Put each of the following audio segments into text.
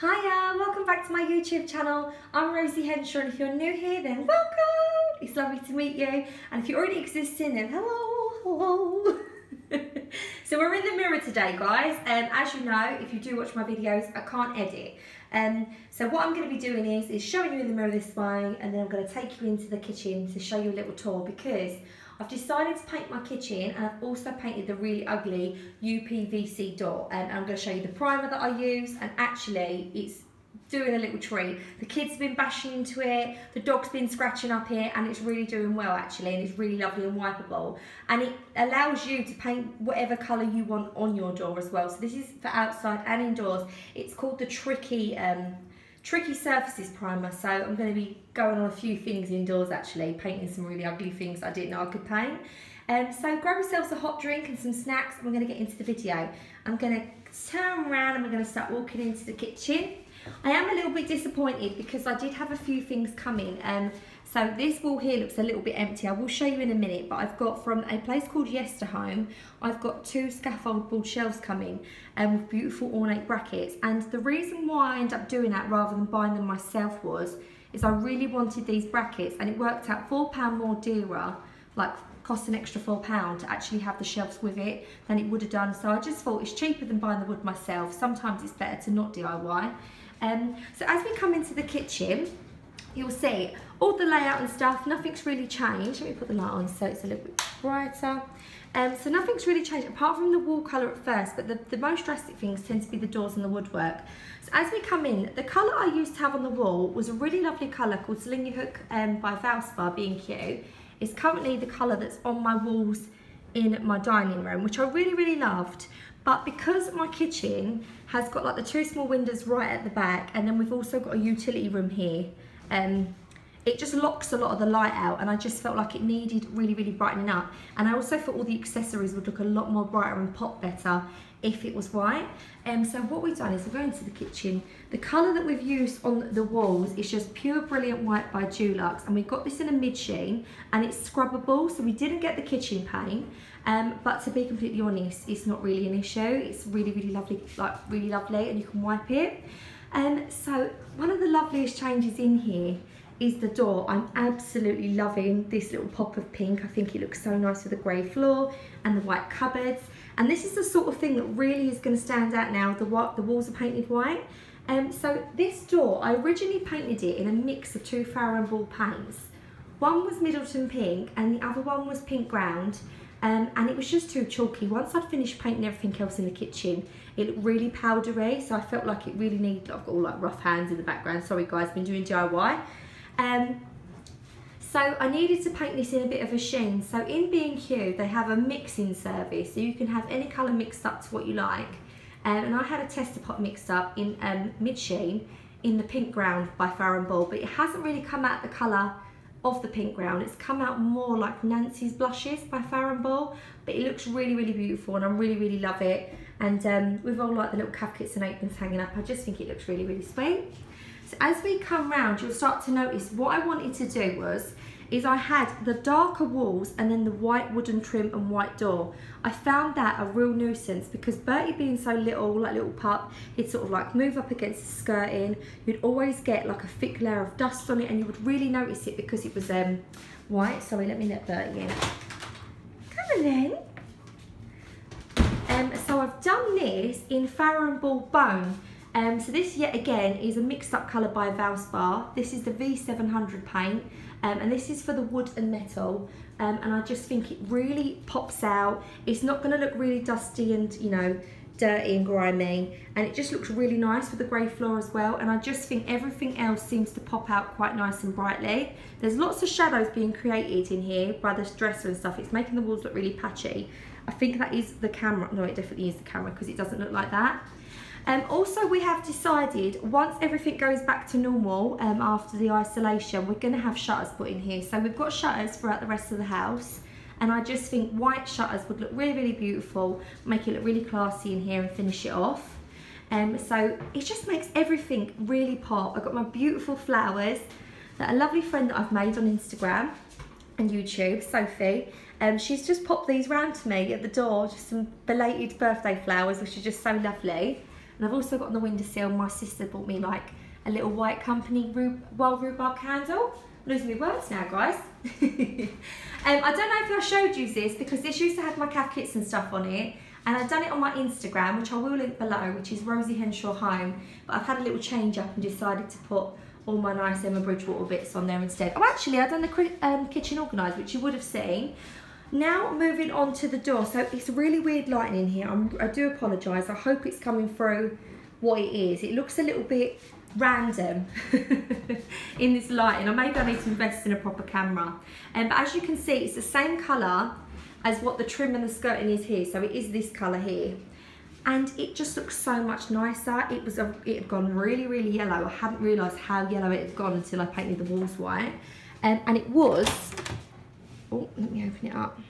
Hiya, welcome back to my YouTube channel. I'm Rosie Henshaw and if you're new here then welcome. It's lovely to meet you and if you're already existing then hello, hello. so we're in the mirror today guys and um, as you know if you do watch my videos I can't edit. Um, so what I'm going to be doing is, is showing you in the mirror this way and then I'm going to take you into the kitchen to show you a little tour because I've decided to paint my kitchen and I've also painted the really ugly UPVC door and I'm going to show you the primer that I use and actually it's doing a little treat. The kids have been bashing into it, the dog's been scratching up here and it's really doing well actually and it's really lovely and wipeable and it allows you to paint whatever colour you want on your door as well. So this is for outside and indoors. It's called the Tricky um, Tricky Surfaces Primer. So I'm going to be going on a few things indoors actually, painting some really ugly things I didn't know I could paint. Um, so grab yourselves a hot drink and some snacks and we're going to get into the video. I'm going to turn around and we're going to start walking into the kitchen. I am a little bit disappointed because I did have a few things coming. Um, so this wall here looks a little bit empty. I will show you in a minute, but I've got from a place called Yesterhome, I've got two scaffold board shelves coming um, with beautiful ornate brackets. And the reason why I ended up doing that rather than buying them myself was, is I really wanted these brackets and it worked out £4 more dearer, like cost an extra £4 to actually have the shelves with it than it would have done. So I just thought it's cheaper than buying the wood myself. Sometimes it's better to not DIY. Um, so as we come into the kitchen, you'll see all the layout and stuff, nothing's really changed. Let me put the light on so it's a little bit brighter. Um, so nothing's really changed apart from the wall colour at first, but the, the most drastic things tend to be the doors and the woodwork. So as we come in, the colour I used to have on the wall was a really lovely colour called Slingy Hook um, by Valspar B&Q. It's currently the colour that's on my walls in my dining room, which I really, really loved. But because my kitchen has got like the two small windows right at the back, and then we've also got a utility room here, um, it just locks a lot of the light out and I just felt like it needed really, really brightening up. And I also thought all the accessories would look a lot more brighter and pop better if it was white. Um, so what we've done is we're going to the kitchen. The colour that we've used on the walls is just pure brilliant white by Dulux and we've got this in a mid sheen and it's scrubbable so we didn't get the kitchen paint um, but to be completely honest it's not really an issue. It's really really lovely like really lovely and you can wipe it. Um, so one of the loveliest changes in here is the door. I'm absolutely loving this little pop of pink. I think it looks so nice with the grey floor and the white cupboards. And this is the sort of thing that really is going to stand out now. The, the walls are painted white. Um, so this door, I originally painted it in a mix of two Farrow & Ball paints. One was Middleton pink and the other one was pink ground. Um, and it was just too chalky. Once I'd finished painting everything else in the kitchen, it looked really powdery, so I felt like it really needed, I've got all like rough hands in the background, sorry guys, been doing DIY. Um, so I needed to paint this in a bit of a sheen. So in B&Q, they have a mixing service, so you can have any colour mixed up to what you like. Um, and I had a tester pot mixed up in um, mid sheen in the pink ground by Farrow & Ball, but it hasn't really come out the colour of the pink ground. It's come out more like Nancy's Blushes by Farrow & Ball, but it looks really, really beautiful and I really, really love it. And um, with all like the little cuff and aprons hanging up, I just think it looks really, really sweet. So as we come round, you'll start to notice what I wanted to do was is I had the darker walls and then the white wooden trim and white door. I found that a real nuisance because Bertie being so little, like little pup, he'd sort of like move up against the skirting. You'd always get like a thick layer of dust on it and you would really notice it because it was um, white. Sorry, let me let Bertie in. Come on then. Um, so I've done this in Farrow & Ball Bone. Um, so this yet again is a mixed up colour by Valspar. This is the V700 paint um, and this is for the wood and metal um, and I just think it really pops out. It's not going to look really dusty and you know dirty and grimy and it just looks really nice with the grey floor as well and I just think everything else seems to pop out quite nice and brightly. There's lots of shadows being created in here by this dresser and stuff. It's making the walls look really patchy. I think that is the camera. No, it definitely is the camera because it doesn't look like that. Um, also, we have decided once everything goes back to normal um, after the isolation, we're going to have shutters put in here. So we've got shutters throughout the rest of the house. And I just think white shutters would look really, really beautiful, make it look really classy in here and finish it off. Um, so it just makes everything really pop. I've got my beautiful flowers that a lovely friend that I've made on Instagram and YouTube, Sophie, um, she's just popped these round to me at the door, just some belated birthday flowers, which are just so lovely. And I've also got on the windowsill, my sister bought me like a little white company rub wild rhubarb candle. I'm losing my words now, guys. um, I don't know if I showed you this because this used to have my Cath Kidston stuff on it. And I've done it on my Instagram, which I will link below, which is Rosie Henshaw Home. But I've had a little change up and decided to put all my nice Emma Bridgewater bits on there instead. Oh, actually, I've done the um, kitchen organised, which you would have seen. Now moving on to the door. So it's really weird lighting in here. I'm, I do apologise. I hope it's coming through what it is. It looks a little bit random in this lighting. Or maybe I need to invest in a proper camera. Um, but as you can see, it's the same colour as what the trim and the skirting is here. So it is this colour here. And it just looks so much nicer. It was a, it had gone really, really yellow. I hadn't realised how yellow it had gone until I painted the walls white. Um, and it was, oh, let me open it up.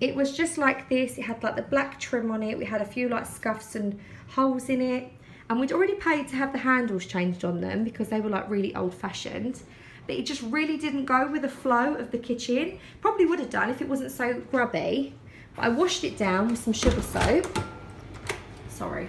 It was just like this. It had like the black trim on it. We had a few like scuffs and holes in it. And we'd already paid to have the handles changed on them because they were like really old fashioned but it just really didn't go with the flow of the kitchen. Probably would have done if it wasn't so grubby. But I washed it down with some sugar soap. Sorry,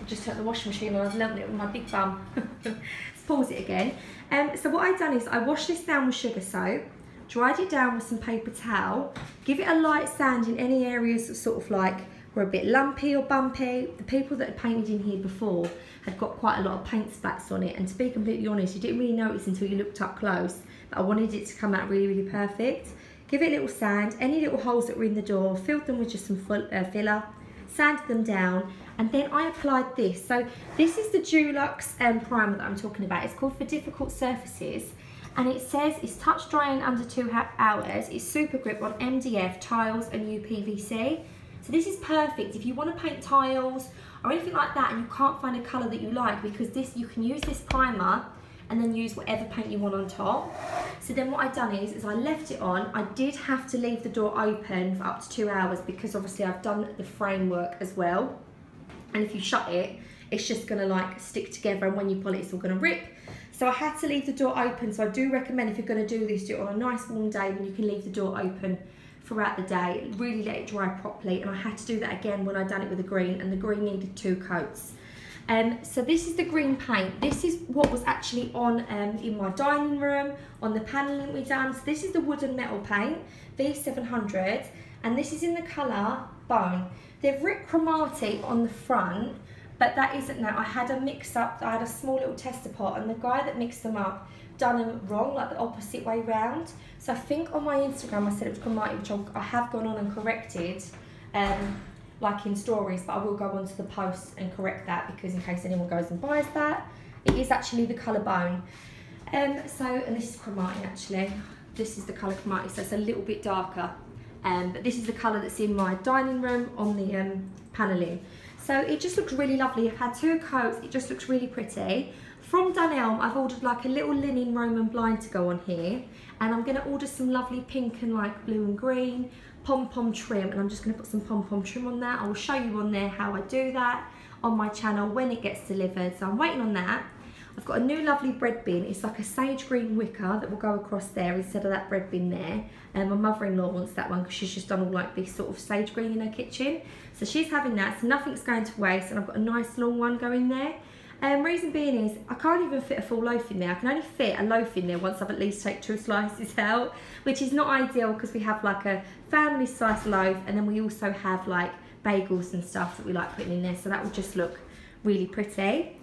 I just turned the washing machine on, I've leveled it with my big bum. Let's pause it again. Um, so what I've done is I washed this down with sugar soap, dried it down with some paper towel, give it a light sand in any areas that sort of like were a bit lumpy or bumpy. The people that had painted in here before had got quite a lot of paint splats on it and to be completely honest you didn't really notice until you looked up close but I wanted it to come out really really perfect. Give it a little sand, any little holes that were in the door, filled them with just some uh, filler, sanded them down and then I applied this. So this is the Dulux um, primer that I'm talking about. It's called For Difficult Surfaces and it says it's touch dry in under two hours. It's super grip on MDF, tiles and UPVC. So this is perfect if you want to paint tiles or anything like that and you can't find a colour that you like because this you can use this primer and then use whatever paint you want on top. So then what I've done is, is I left it on. I did have to leave the door open for up to two hours because obviously I've done the framework as well. And if you shut it, it's just gonna like stick together and when you pull it, it's all gonna rip. So I had to leave the door open. So I do recommend if you're gonna do this, do it on a nice warm day when you can leave the door open throughout the day, really let it dry properly. And I had to do that again when I done it with the green and the green needed two coats. Um, so this is the green paint. This is what was actually on um, in my dining room, on the panelling we done. So this is the wooden metal paint, V700, and this is in the colour Bone. They've writ chromatic on the front, but that isn't that. I had a mix up, I had a small little tester pot, and the guy that mixed them up done them wrong, like the opposite way round. So I think on my Instagram I said it was chromatic, which I have gone on and corrected, um, like in stories, but I will go onto the post and correct that because in case anyone goes and buys that, it is actually the colour bone. Um, so, and this is chromatic actually. This is the colour chromatic, so it's a little bit darker. Um, but this is the colour that's in my dining room on the um, panelling. So it just looks really lovely. I've had two coats, it just looks really pretty. From Dunelm, I've ordered like a little linen Roman blind to go on here. And I'm gonna order some lovely pink and like blue and green pom-pom trim. And I'm just gonna put some pom-pom trim on that. I will show you on there how I do that on my channel when it gets delivered. So I'm waiting on that. I've got a new lovely bread bin. It's like a sage green wicker that will go across there instead of that bread bin there. And my mother-in-law wants that one because she's just done all like this sort of sage green in her kitchen. So she's having that, so nothing's going to waste. And I've got a nice long one going there. Um, reason being is I can't even fit a full loaf in there. I can only fit a loaf in there once I've at least take two slices out, which is not ideal because we have like a family size loaf and then we also have like bagels and stuff that we like putting in there. So that would just look really pretty.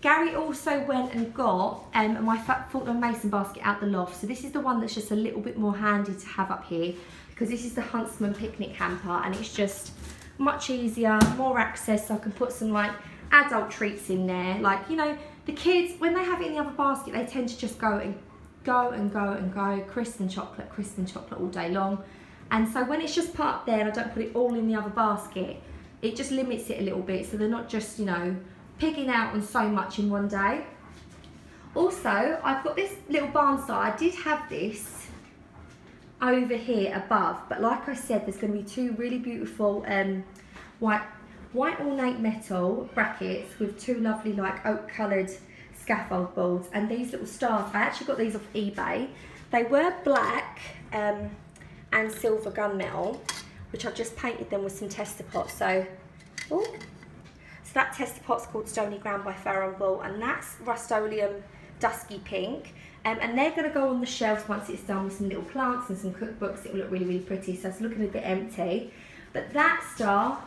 Gary also went and got um, my Fortnum Mason basket out the loft. So this is the one that's just a little bit more handy to have up here because this is the Huntsman picnic hamper and it's just much easier, more access. So I can put some like adult treats in there. Like, you know, the kids, when they have it in the other basket, they tend to just go and go and go and go, crisp and chocolate, crisp and chocolate all day long. And so when it's just up there and I don't put it all in the other basket, it just limits it a little bit so they're not just, you know, pigging out on so much in one day. Also, I've got this little barn style. I did have this over here above, but like I said, there's going to be two really beautiful um, white white ornate metal brackets with two lovely like oak coloured scaffold boards and these little stars. I actually got these off eBay. They were black um, and silver gunmetal, which I've just painted them with some tester pot. So, ooh. That tester pot's called Stony Ground by Farrow & and that's Rust-Oleum Dusky Pink. Um, and they're going to go on the shelves once it's done with some little plants and some cookbooks. It will look really, really pretty. So it's looking a bit empty. But that star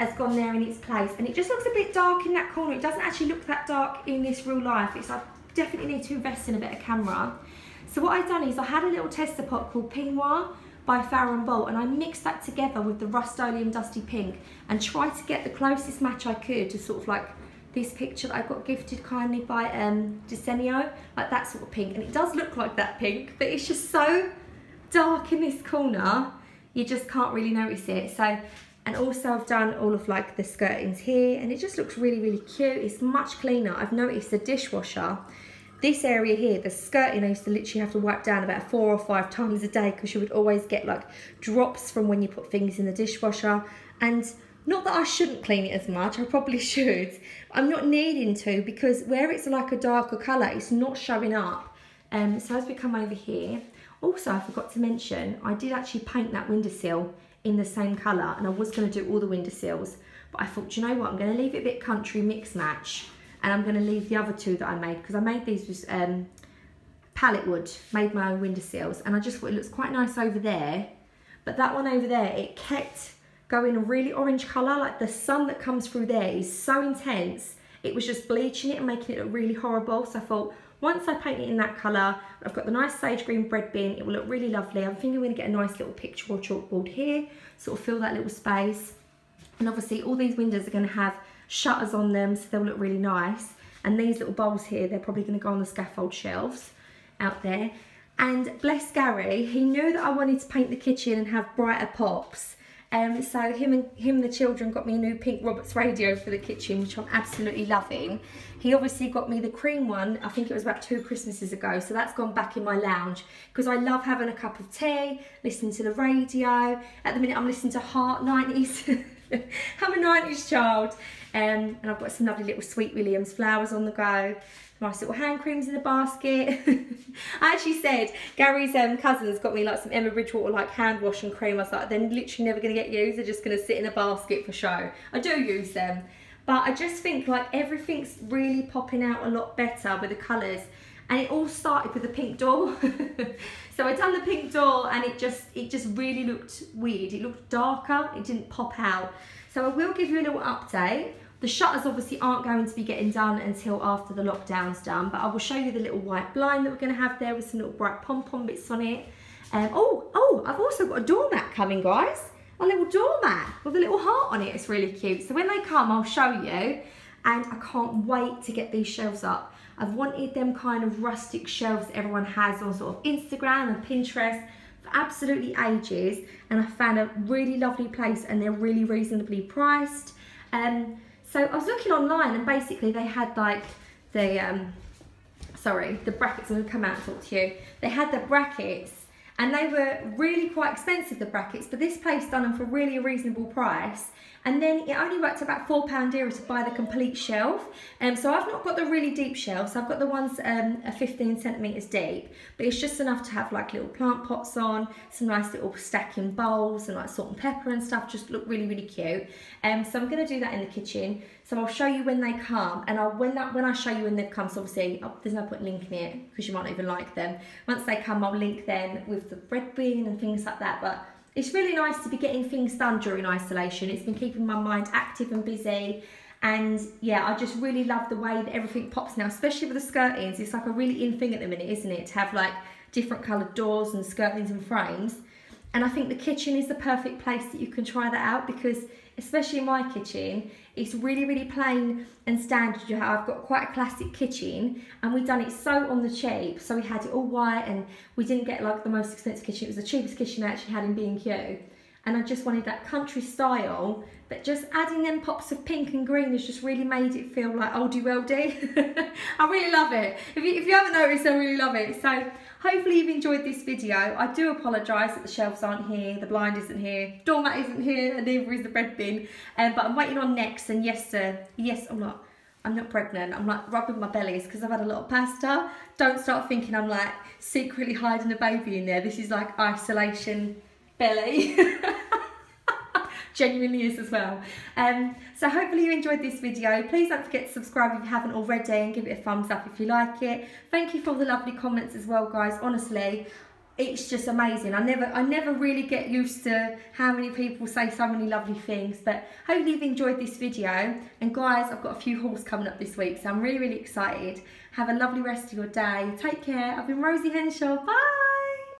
has gone there in its place. And it just looks a bit dark in that corner. It doesn't actually look that dark in this real life. It's I definitely need to invest in a better camera. So what I've done is I had a little tester pot called Peignoir by Farrow & Ball and I mixed that together with the Rust-Oleum Dusty Pink and tried to get the closest match I could to sort of like this picture that I got gifted kindly by um, Desenio, like that sort of pink. And it does look like that pink, but it's just so dark in this corner, you just can't really notice it. So, and also I've done all of like the skirtings here and it just looks really, really cute. It's much cleaner. I've noticed the dishwasher, this area here, the skirting, I used to literally have to wipe down about four or five times a day because you would always get like drops from when you put things in the dishwasher. And not that I shouldn't clean it as much, I probably should. I'm not needing to because where it's like a darker colour, it's not showing up. Um, so as we come over here, also I forgot to mention, I did actually paint that windowsill in the same colour and I was going to do all the windowsills. But I thought, you know what, I'm going to leave it a bit country mix match and I'm going to leave the other two that I made because I made these with um, pallet wood, made my own windowsills and I just thought it looks quite nice over there. But that one over there, it kept going a really orange colour. Like the sun that comes through there is so intense. It was just bleaching it and making it look really horrible. So I thought, once I paint it in that colour, I've got the nice sage green bread bin. It will look really lovely. I'm thinking going to get a nice little picture or chalkboard here. Sort of fill that little space. And obviously all these windows are going to have shutters on them so they'll look really nice. And these little bowls here, they're probably going to go on the scaffold shelves out there. And bless Gary, he knew that I wanted to paint the kitchen and have brighter pops. Um, so him and him and the children got me a new pink Roberts radio for the kitchen, which I'm absolutely loving. He obviously got me the cream one, I think it was about two Christmases ago, so that's gone back in my lounge because I love having a cup of tea, listening to the radio. At the minute I'm listening to Heart 90s. I'm a 90s child. Um, and I've got some lovely little Sweet Williams flowers on the go nice little hand creams in the basket. I actually said Gary's um, cousins got me like some Emma Bridgewater like hand wash and cream. I was like, they're literally never going to get used. They're just going to sit in a basket for show. I do use them. But I just think like everything's really popping out a lot better with the colours. And it all started with the pink door. so I done the pink door and it just it just really looked weird. It looked darker. It didn't pop out. So I will give you a little update. The shutters obviously aren't going to be getting done until after the lockdown's done, but I will show you the little white blind that we're going to have there with some little bright pom-pom bits on it. Um, oh, oh, I've also got a doormat coming, guys. A little doormat with a little heart on it. It's really cute. So when they come, I'll show you. And I can't wait to get these shelves up. I've wanted them kind of rustic shelves that everyone has on sort of Instagram and Pinterest for absolutely ages. And I found a really lovely place and they're really reasonably priced. Um, so I was looking online and basically they had like the, um, sorry, the brackets, I'm gonna come out and talk to you. They had the brackets and they were really quite expensive, the brackets, but this place done them for really a reasonable price. And then it only worked about £4 dearer to buy the complete shelf. Um, so I've not got the really deep shelves. I've got the ones um, 15 centimetres deep. But it's just enough to have like little plant pots on, some nice little stacking bowls and like salt and pepper and stuff. Just look really, really cute. Um, so I'm going to do that in the kitchen. So I'll show you when they come. And I'll, when, that, when I show you when they've come, so obviously I'll, there's no point linking it because you might not even like them. Once they come, I'll link them with the bread bin and things like that. But it's really nice to be getting things done during isolation. It's been keeping my mind active and busy. And yeah, I just really love the way that everything pops now, especially with the skirtings. It's like a really in thing at the minute, isn't it? To have like different coloured doors and skirtings and frames. And I think the kitchen is the perfect place that you can try that out because especially in my kitchen, it's really, really plain and standard. You have, I've got quite a classic kitchen and we've done it so on the cheap. So we had it all white and we didn't get like the most expensive kitchen. It was the cheapest kitchen I actually had in B&Q. And I just wanted that country style, but just adding them pops of pink and green has just really made it feel like oldie weldy. I really love it. If you, if you haven't noticed, I really love it. So Hopefully you've enjoyed this video. I do apologise that the shelves aren't here, the blind isn't here, doormat isn't here, and neither is the bread bin. Um, but I'm waiting on next, and yes, sir, yes, I'm not. I'm not pregnant. I'm like rubbing my bellies because I've had a lot of pasta. Don't start thinking I'm like secretly hiding a baby in there. This is like isolation belly. genuinely is as well. Um, so hopefully you enjoyed this video. Please don't forget to subscribe if you haven't already and give it a thumbs up if you like it. Thank you for the lovely comments as well, guys. Honestly, it's just amazing. I never I never really get used to how many people say so many lovely things but hopefully you've enjoyed this video and guys I've got a few hauls coming up this week so I'm really really excited. Have a lovely rest of your day. Take care. I've been Rosie Henshaw. Bye!